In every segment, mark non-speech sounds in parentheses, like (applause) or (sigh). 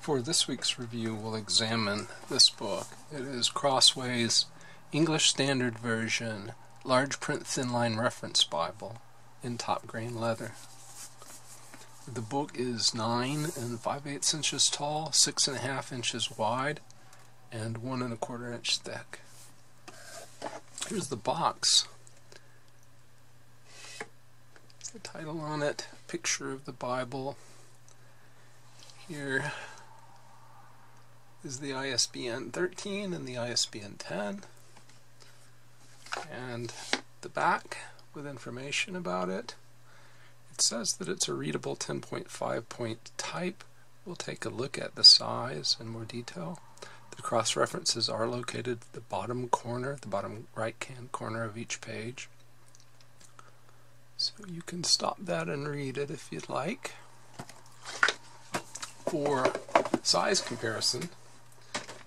For this week's review, we'll examine this book. It is Crossway's English Standard Version Large Print Thin Line Reference Bible in top grain leather. The book is 9 and 5 eighths inches tall, 6.5 inches wide, and 1 and a quarter inch thick. Here's the box. The title on it, picture of the Bible. Here is the ISBN 13 and the ISBN 10 and the back with information about it. It says that it's a readable 10.5 point type. We'll take a look at the size in more detail. The cross references are located at the bottom corner, the bottom right hand corner of each page. So you can stop that and read it if you'd like. For size comparison,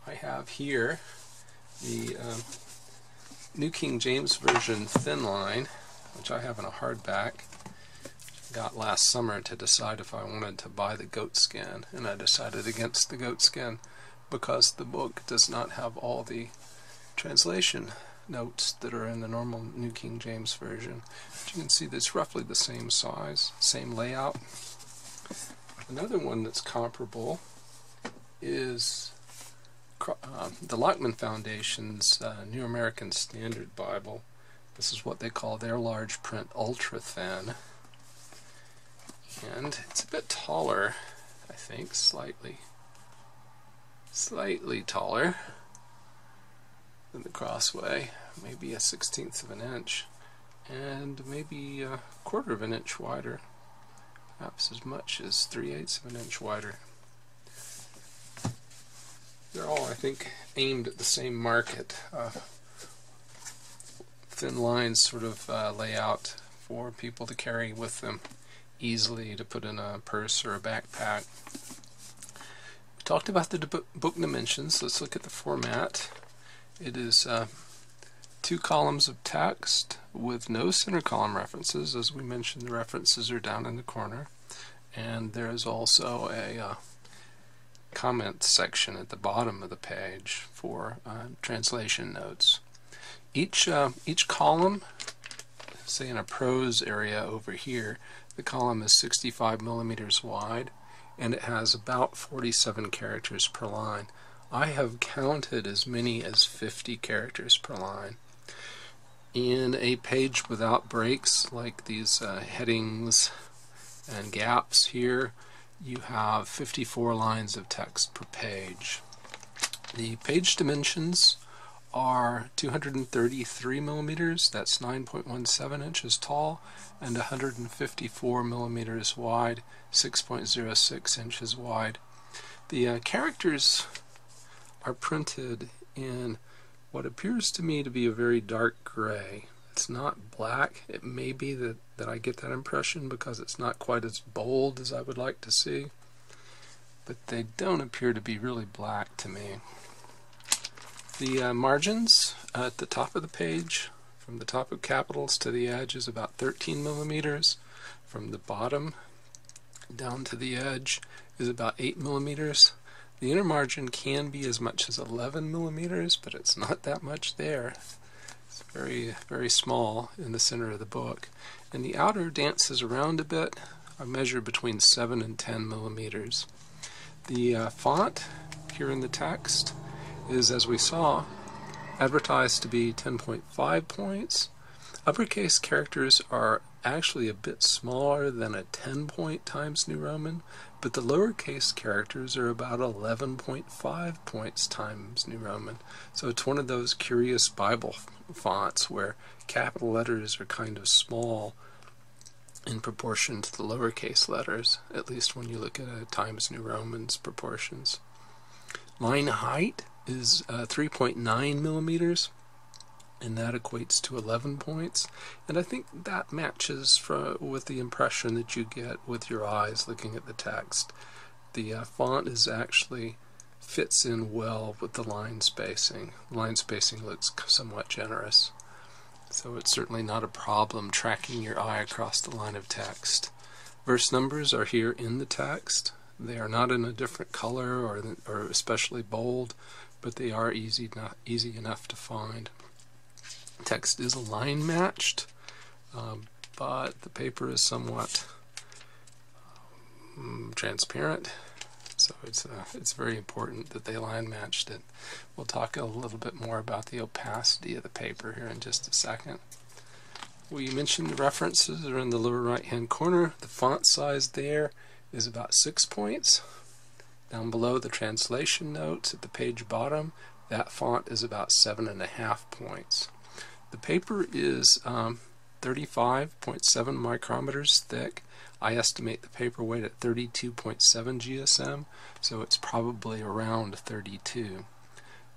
I have here the um, New King James Version Thin Line, which I have in a hardback. Got last summer to decide if I wanted to buy the goat skin, and I decided against the goat skin because the book does not have all the translation notes that are in the normal New King James Version. But you can see that's roughly the same size, same layout. Another one that's comparable is uh, the Lockman Foundation's uh, New American Standard Bible. This is what they call their large print ultra thin. And it's a bit taller, I think, slightly. Slightly taller than the Crossway, maybe a sixteenth of an inch, and maybe a quarter of an inch wider, perhaps as much as three eighths of an inch wider. They're all, I think, aimed at the same market. Uh, thin lines sort of uh, layout for people to carry with them easily to put in a purse or a backpack. We talked about the book dimensions. Let's look at the format. It is uh, two columns of text with no center column references. As we mentioned, the references are down in the corner. And there is also a uh, comment section at the bottom of the page for uh, translation notes. Each, uh, each column, say in a prose area over here, the column is 65 millimeters wide and it has about 47 characters per line. I have counted as many as 50 characters per line. In a page without breaks, like these uh, headings and gaps here, you have 54 lines of text per page. The page dimensions are 233 millimeters, that's 9.17 inches tall, and 154 millimeters wide, 6.06 inches wide. The uh, characters are printed in what appears to me to be a very dark gray. It's not black. It may be that, that I get that impression because it's not quite as bold as I would like to see. But they don't appear to be really black to me. The uh, margins at the top of the page, from the top of capitals to the edge, is about 13 millimeters. From the bottom down to the edge is about 8 millimeters. The inner margin can be as much as 11 millimeters, but it's not that much there It's very, very small in the center of the book. And the outer dances around a bit. I measure between 7 and 10 millimeters. The uh, font here in the text is, as we saw, advertised to be 10.5 points. Uppercase characters are actually a bit smaller than a 10 point Times New Roman, but the lowercase characters are about 11.5 points Times New Roman. So it's one of those curious Bible fonts where capital letters are kind of small in proportion to the lowercase letters, at least when you look at a Times New Roman's proportions. Line height is uh, 3.9 millimeters and that equates to 11 points. And I think that matches for, with the impression that you get with your eyes looking at the text. The uh, font is actually fits in well with the line spacing. Line spacing looks somewhat generous. So it's certainly not a problem tracking your eye across the line of text. Verse numbers are here in the text. They are not in a different color or, or especially bold, but they are easy, not easy enough to find. Text is line matched, um, but the paper is somewhat um, transparent, so it's uh, it's very important that they line matched it. We'll talk a little bit more about the opacity of the paper here in just a second. We mentioned the references are in the lower right hand corner. The font size there is about six points. Down below the translation notes at the page bottom, that font is about seven and a half points. The paper is um, 35.7 micrometers thick. I estimate the paper weight at 32.7 GSM, so it's probably around 32.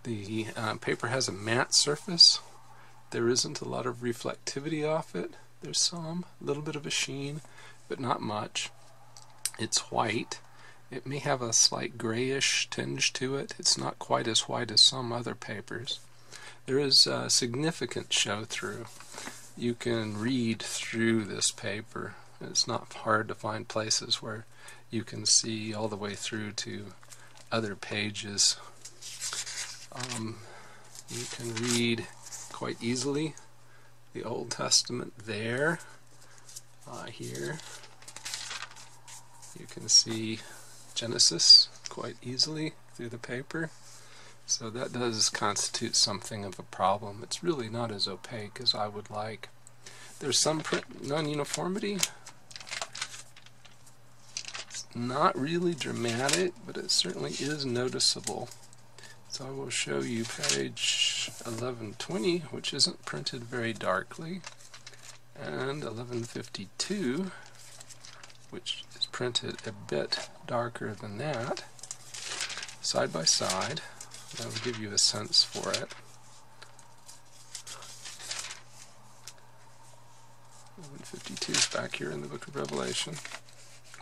The uh, paper has a matte surface, there isn't a lot of reflectivity off it. There's some, a little bit of a sheen, but not much. It's white. It may have a slight grayish tinge to it. It's not quite as white as some other papers. There is a significant show through. You can read through this paper. It's not hard to find places where you can see all the way through to other pages. Um, you can read quite easily. The Old Testament there, uh, here. You can see Genesis quite easily through the paper. So that does constitute something of a problem. It's really not as opaque as I would like. There's some print non-uniformity. It's not really dramatic, but it certainly is noticeable. So I will show you page 1120, which isn't printed very darkly, and 1152, which is printed a bit darker than that, side by side. That will give you a sense for it. 1152 is back here in the book of Revelation.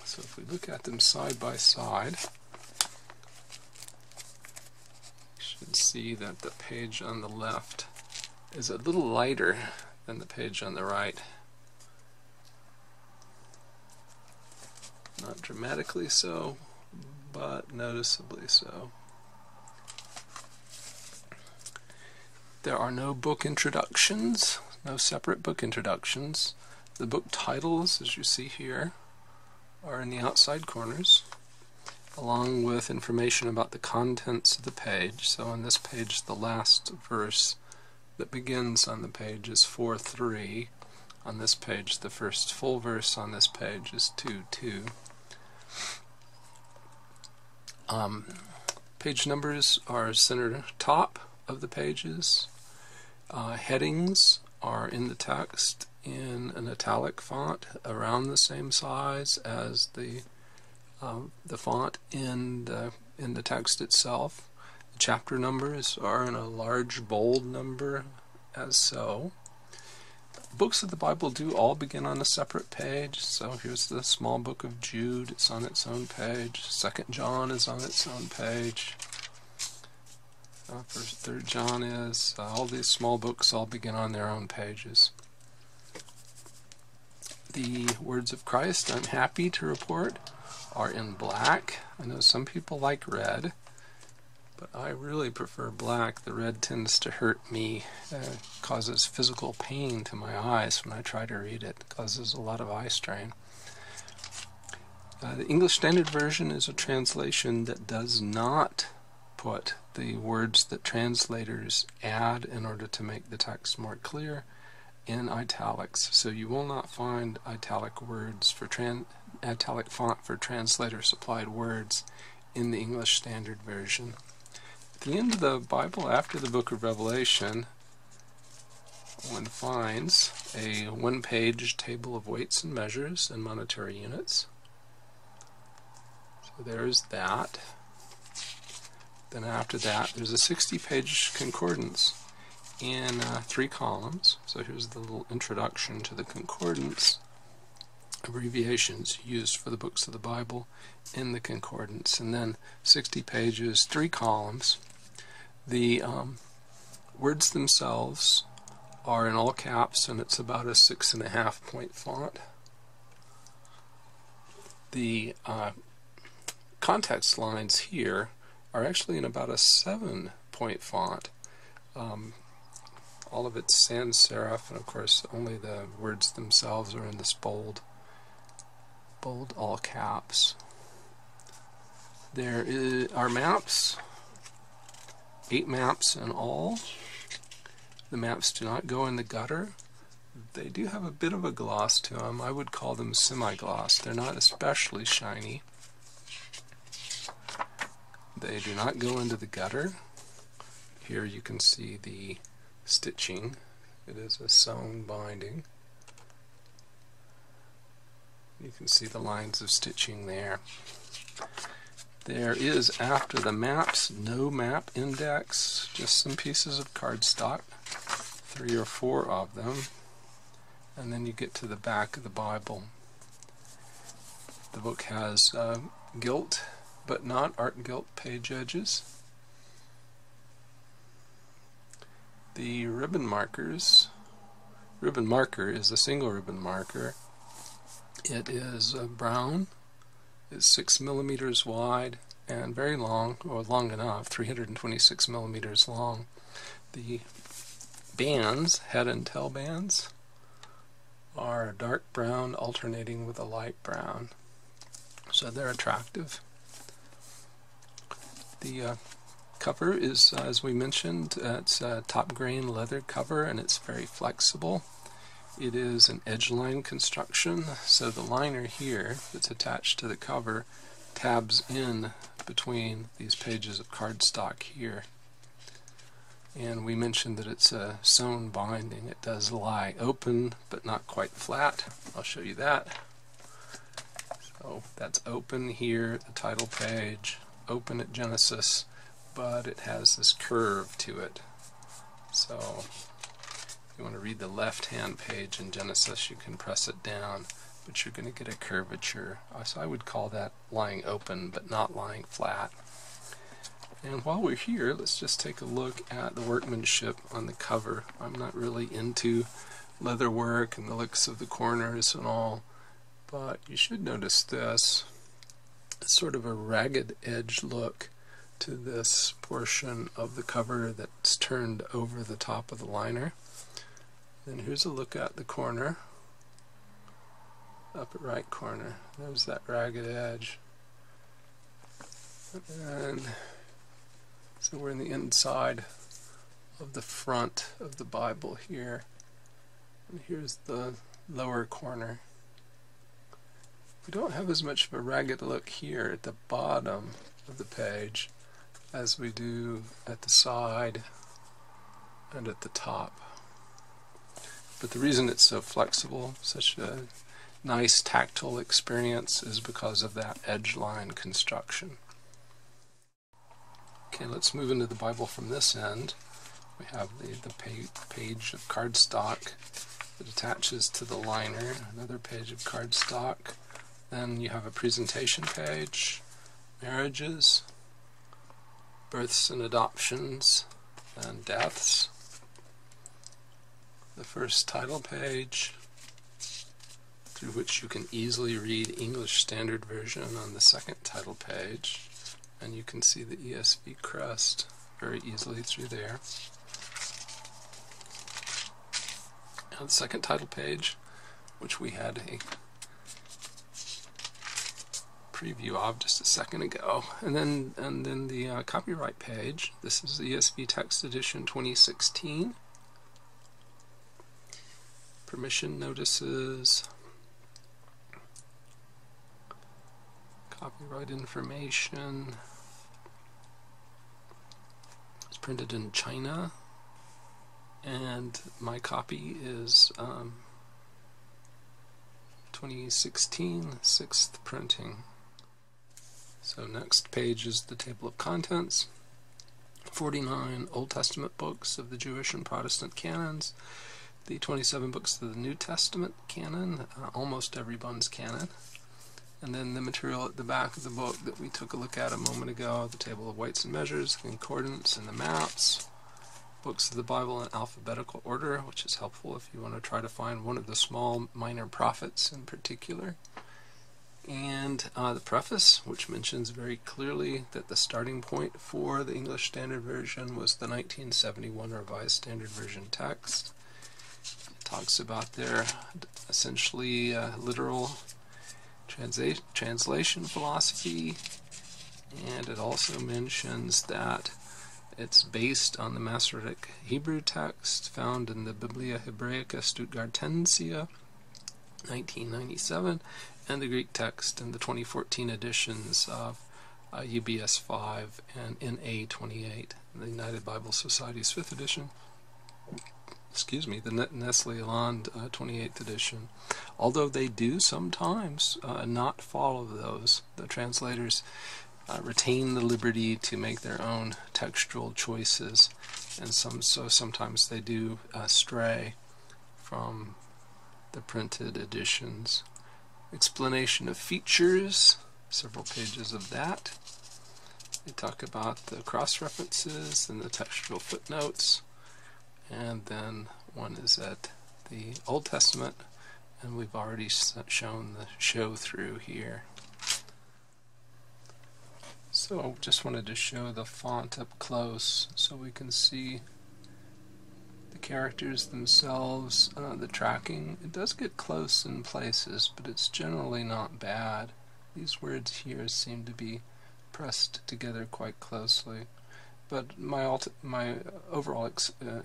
So if we look at them side by side, can see that the page on the left is a little lighter than the page on the right. Not dramatically so, but noticeably so. There are no book introductions, no separate book introductions. The book titles, as you see here, are in the outside corners along with information about the contents of the page. So on this page, the last verse that begins on the page is 4 3. On this page, the first full verse on this page is 2 2. Um, page numbers are center top of the pages. Uh, headings are in the text in an italic font around the same size as the um, the font in the, in the text itself. The chapter numbers are in a large bold number as so. Books of the Bible do all begin on a separate page. So here's the small book of Jude, it's on its own page. Second John is on its own page. Uh, first, third John is. Uh, all these small books all begin on their own pages. The words of Christ, I'm happy to report, are in black. I know some people like red, but I really prefer black. The red tends to hurt me, uh, causes physical pain to my eyes when I try to read it, causes a lot of eye strain. Uh, the English Standard Version is a translation that does not put the words that translators add in order to make the text more clear in italics. So you will not find italic words for trans italic font for translator supplied words in the English Standard Version. At the end of the Bible, after the book of Revelation, one finds a one page table of weights and measures and monetary units. So there's that. Then after that, there's a 60 page concordance in uh, three columns. So here's the little introduction to the concordance abbreviations used for the books of the Bible in the concordance, and then 60 pages, three columns. The um, words themselves are in all caps, and it's about a six and a half point font. The uh, context lines here are actually in about a seven point font. Um, all of it's sans serif, and of course only the words themselves are in this bold, bold all caps. There is, are maps, eight maps in all. The maps do not go in the gutter. They do have a bit of a gloss to them. I would call them semi-gloss. They're not especially shiny. They do not go into the gutter. Here you can see the stitching. It is a sewn binding. You can see the lines of stitching there. There is, after the maps, no map index, just some pieces of cardstock, three or four of them, and then you get to the back of the Bible. The book has uh, gilt but not art and gilt page edges. The ribbon markers, ribbon marker is a single ribbon marker. It is uh, brown, it's 6 millimeters wide and very long, or long enough, 326 millimeters long. The bands, head and tail bands, are dark brown alternating with a light brown. So they're attractive. The uh, cover is, uh, as we mentioned, uh, it's a top grain leather cover and it's very flexible. It is an edge line construction, so the liner here that's attached to the cover tabs in between these pages of cardstock here. And we mentioned that it's a sewn binding. It does lie open, but not quite flat. I'll show you that. So that's open here, the title page, open at Genesis, but it has this curve to it. So if you want to read the left-hand page in Genesis, you can press it down, but you're going to get a curvature. Uh, so I would call that lying open, but not lying flat. And while we're here, let's just take a look at the workmanship on the cover. I'm not really into leather work and the looks of the corners and all, but you should notice this sort of a ragged edge look to this portion of the cover that's turned over the top of the liner. Then here's a look at the corner, upper right corner. There's that ragged edge. And so we're in the inside of the front of the Bible here. And here's the lower corner. We don't have as much of a ragged look here at the bottom of the page as we do at the side and at the top. But the reason it's so flexible, such a nice tactile experience, is because of that edge line construction. Okay, let's move into the Bible from this end. We have the, the page of cardstock that attaches to the liner, another page of cardstock, then you have a presentation page, marriages, births and adoptions, and deaths. The first title page, through which you can easily read English Standard Version on the second title page, and you can see the ESV crest very easily through there. And the second title page, which we had a preview of just a second ago. And then and then the uh, copyright page. This is the ESV Text Edition 2016. Permission notices. Copyright information. It's printed in China. And my copy is um, 2016 sixth printing. So next page is the table of contents. 49 Old Testament books of the Jewish and Protestant canons, the 27 books of the New Testament canon, uh, almost everyone's canon, and then the material at the back of the book that we took a look at a moment ago, the table of weights and measures, the concordance, and the maps, books of the Bible in alphabetical order, which is helpful if you want to try to find one of the small minor prophets in particular, and uh, the preface, which mentions very clearly that the starting point for the English Standard Version was the 1971 Revised Standard Version text. It talks about their essentially uh, literal translation philosophy, and it also mentions that it's based on the Masoretic Hebrew text found in the Biblia Hebraica Stuttgartensia, 1997, and the Greek text in the 2014 editions of uh, UBS 5 and NA 28, the United Bible Society's 5th edition. Excuse me, the Nestle Aland uh, 28th edition. Although they do sometimes uh, not follow those, the translators uh, retain the liberty to make their own textual choices, and some so sometimes they do uh, stray from the printed editions explanation of features, several pages of that. They talk about the cross references and the textual footnotes, and then one is at the Old Testament, and we've already shown the show through here. So I just wanted to show the font up close so we can see characters themselves, uh, the tracking, it does get close in places, but it's generally not bad. These words here seem to be pressed together quite closely. But my my overall uh, uh,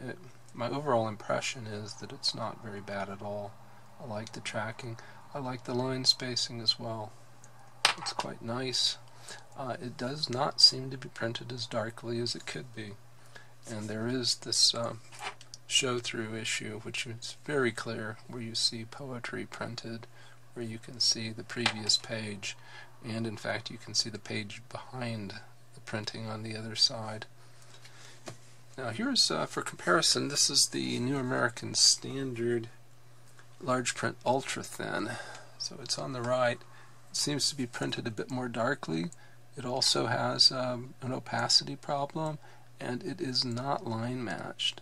my overall impression is that it's not very bad at all. I like the tracking. I like the line spacing as well. It's quite nice. Uh, it does not seem to be printed as darkly as it could be. And there is this um, show through issue, which is very clear, where you see poetry printed, where you can see the previous page, and in fact you can see the page behind the printing on the other side. Now here's, uh, for comparison, this is the New American Standard large print ultra thin. So it's on the right. It seems to be printed a bit more darkly. It also has um, an opacity problem, and it is not line matched.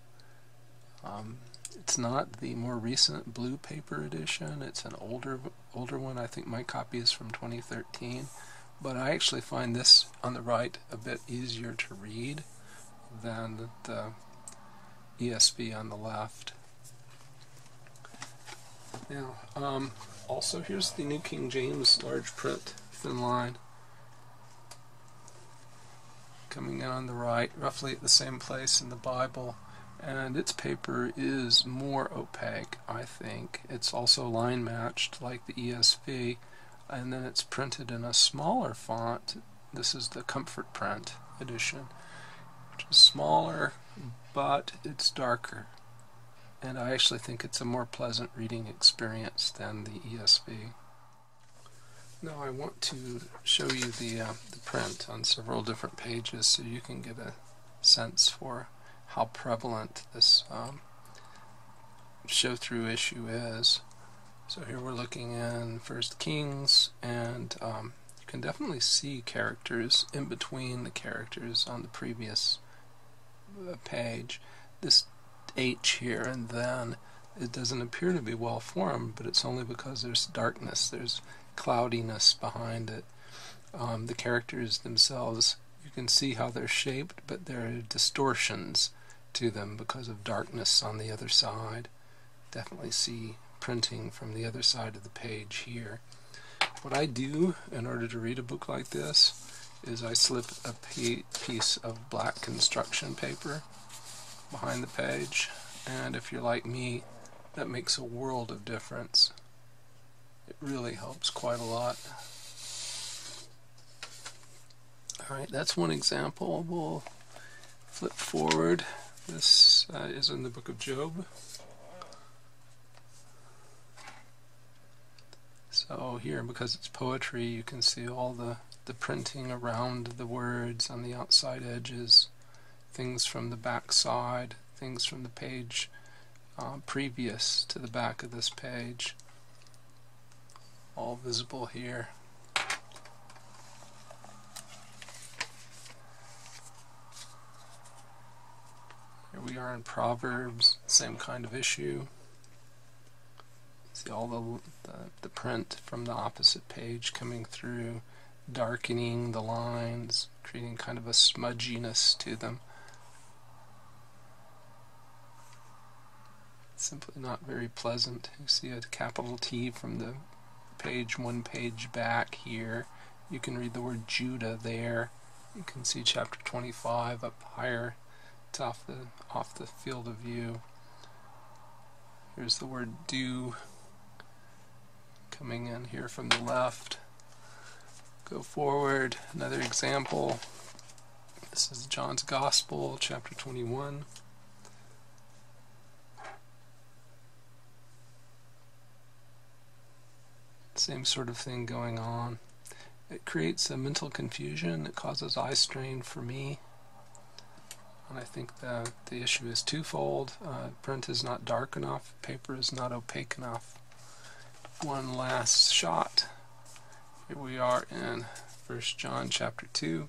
Um, it's not the more recent blue paper edition. It's an older older one. I think my copy is from 2013. But I actually find this on the right a bit easier to read than the ESV on the left. Now, um, also here's the New King James large print thin line coming in on the right, roughly at the same place in the Bible and its paper is more opaque, I think. It's also line matched like the ESV, and then it's printed in a smaller font. This is the Comfort Print edition, which is smaller, but it's darker. And I actually think it's a more pleasant reading experience than the ESV. Now I want to show you the, uh, the print on several different pages so you can get a sense for how prevalent this um, show through issue is. So here we're looking in First Kings, and um, you can definitely see characters in between the characters on the previous uh, page. This H here and then, it doesn't appear to be well formed, but it's only because there's darkness, there's cloudiness behind it. Um, the characters themselves, you can see how they're shaped, but there are distortions to them because of darkness on the other side. Definitely see printing from the other side of the page here. What I do in order to read a book like this is I slip a piece of black construction paper behind the page and if you're like me that makes a world of difference. It really helps quite a lot. Alright, that's one example. We'll flip forward. This uh, is in the book of Job. So here, because it's poetry, you can see all the, the printing around the words on the outside edges, things from the back side, things from the page uh, previous to the back of this page, all visible here. We are in Proverbs, same kind of issue. See all the, the, the print from the opposite page coming through, darkening the lines, creating kind of a smudginess to them. simply not very pleasant. You see a capital T from the page one page back here. You can read the word Judah there. You can see chapter 25 up higher. It's off the off the field of view. Here's the word do coming in here from the left. Go forward. Another example. This is John's Gospel, chapter 21. Same sort of thing going on. It creates a mental confusion. It causes eye strain for me. I think the, the issue is twofold. Uh, print is not dark enough, paper is not opaque enough. One last shot. Here we are in First John chapter 2.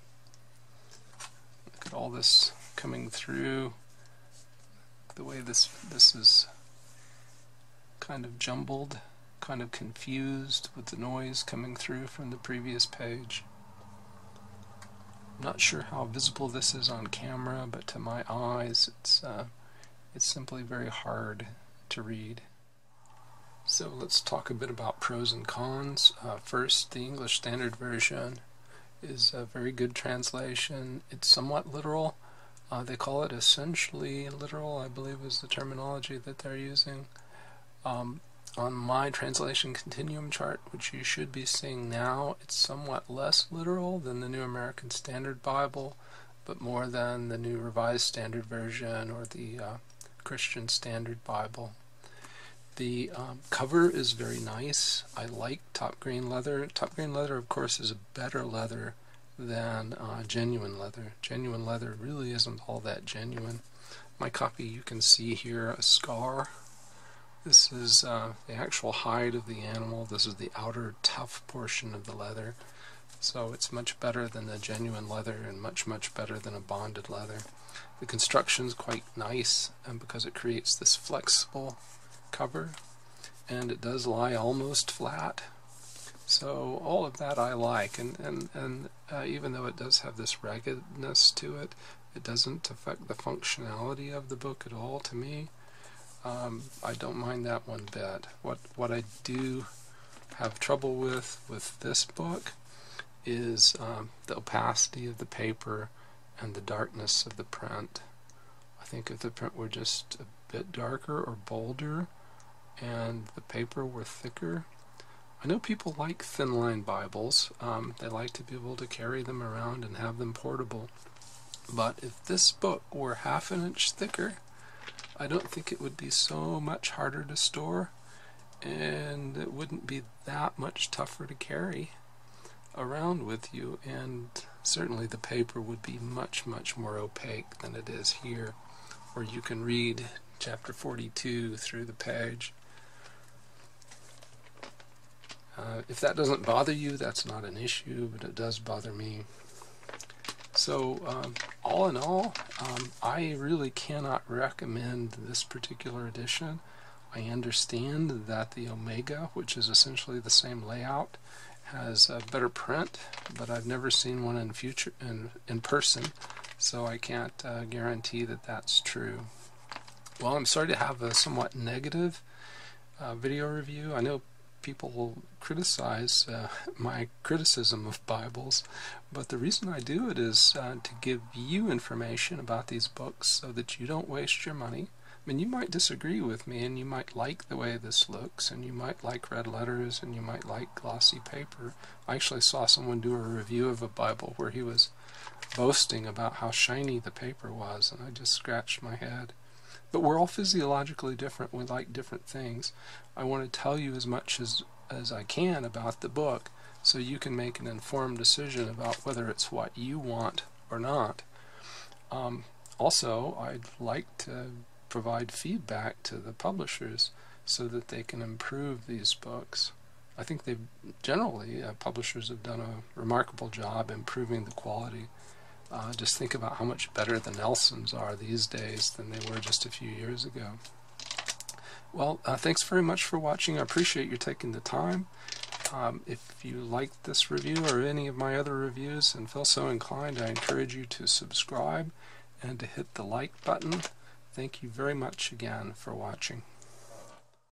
Look at all this coming through. The way this this is kind of jumbled kind of confused with the noise coming through from the previous page. Not sure how visible this is on camera, but to my eyes it's, uh, it's simply very hard to read. So let's talk a bit about pros and cons. Uh, first, the English Standard Version is a very good translation. It's somewhat literal. Uh, they call it essentially literal, I believe is the terminology that they're using. Um, on my translation continuum chart, which you should be seeing now, it's somewhat less literal than the New American Standard Bible, but more than the New Revised Standard Version or the uh, Christian Standard Bible. The um, cover is very nice. I like top grain leather. Top grain leather, of course, is a better leather than uh, genuine leather. Genuine leather really isn't all that genuine. My copy, you can see here a scar this is uh, the actual hide of the animal. This is the outer tough portion of the leather. So it's much better than the genuine leather and much, much better than a bonded leather. The construction is quite nice and because it creates this flexible cover and it does lie almost flat. So all of that I like and, and, and uh, even though it does have this raggedness to it, it doesn't affect the functionality of the book at all to me. Um, I don't mind that one bit. What what I do have trouble with with this book is um, the opacity of the paper and the darkness of the print. I think if the print were just a bit darker or bolder and the paper were thicker. I know people like thin line Bibles. Um, they like to be able to carry them around and have them portable. But if this book were half an inch thicker, I don't think it would be so much harder to store and it wouldn't be that much tougher to carry around with you and certainly the paper would be much much more opaque than it is here where you can read chapter 42 through the page. Uh, if that doesn't bother you that's not an issue but it does bother me. So, um, all in all, um, I really cannot recommend this particular edition. I understand that the Omega, which is essentially the same layout, has a better print, but I've never seen one in future in in person, so I can't uh, guarantee that that's true. Well, I'm sorry to have a somewhat negative uh, video review. I know people will criticize uh, (laughs) my criticism of Bibles, but the reason I do it is uh, to give you information about these books so that you don't waste your money. I mean, you might disagree with me and you might like the way this looks and you might like red letters and you might like glossy paper. I actually saw someone do a review of a Bible where he was boasting about how shiny the paper was and I just scratched my head. But we're all physiologically different. We like different things. I want to tell you as much as, as I can about the book so you can make an informed decision about whether it's what you want or not. Um, also, I'd like to provide feedback to the publishers so that they can improve these books. I think they've generally, uh, publishers have done a remarkable job improving the quality uh, just think about how much better the Nelsons are these days than they were just a few years ago. Well, uh, thanks very much for watching. I appreciate you taking the time. Um, if you liked this review or any of my other reviews and feel so inclined, I encourage you to subscribe and to hit the like button. Thank you very much again for watching.